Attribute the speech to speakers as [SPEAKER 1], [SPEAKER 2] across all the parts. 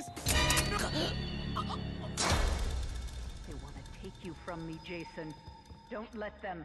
[SPEAKER 1] Please!
[SPEAKER 2] They want to take you from me, Jason. Don't let them.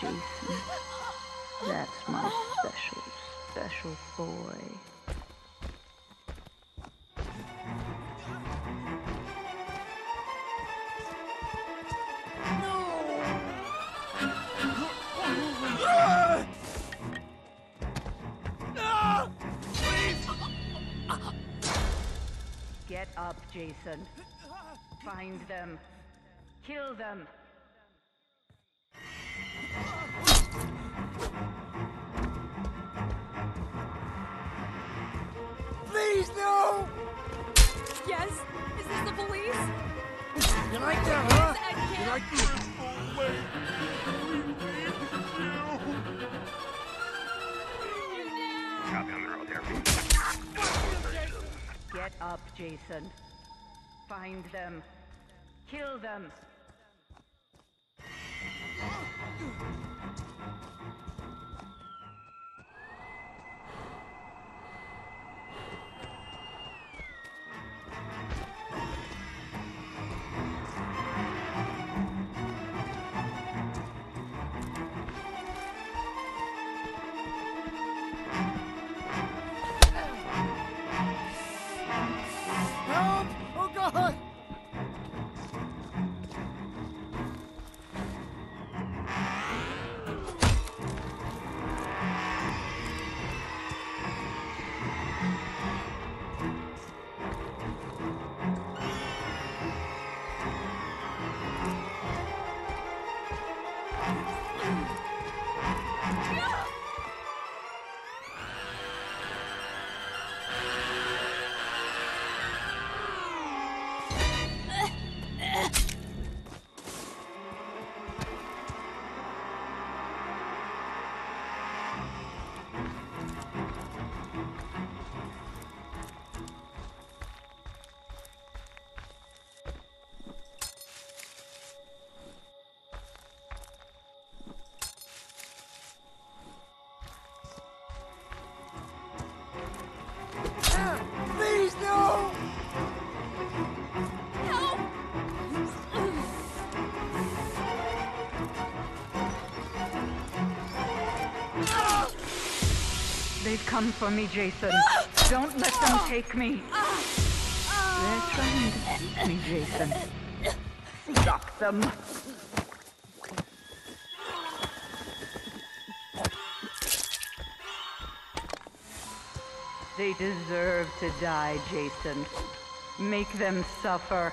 [SPEAKER 2] Jason. That's my special, special boy. Get up, Jason. Find them. Kill them.
[SPEAKER 1] Please, no!
[SPEAKER 3] Yes? Is this the police?
[SPEAKER 1] You like that, huh?
[SPEAKER 3] Ed
[SPEAKER 1] You like this?
[SPEAKER 2] Get up, Jason. Find them. Kill them. Come for me, Jason. Don't let them take me. They're trying to keep me, Jason. Stop them. They deserve to die, Jason. Make them suffer.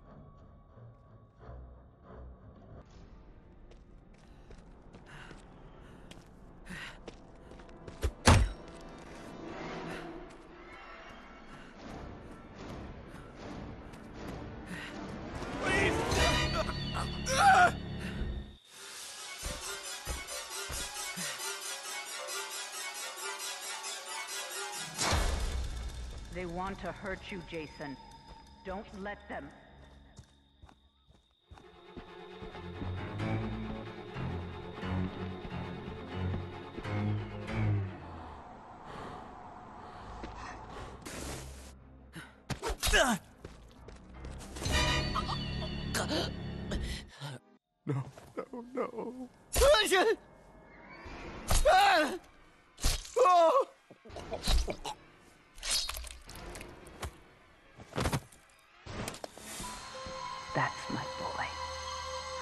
[SPEAKER 2] to hurt you, Jason. Don't let them.
[SPEAKER 1] No, no, no.